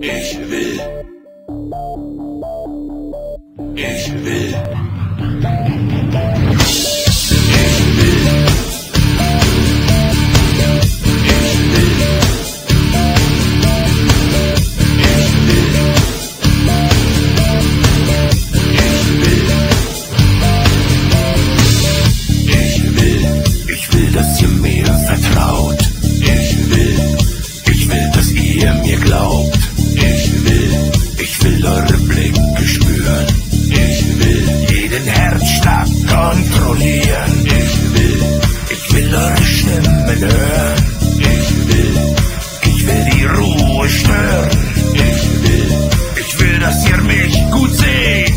Ich will. Ich will. dass ihr mir vertraut. Ich will, ich will, dass ihr mir glaubt. den Herzschlag kontrollieren. Ich will, ich will eure Stimmen hören. Ich will, ich will die Ruhe stören. Ich will, ich will, dass ihr mich gut seht.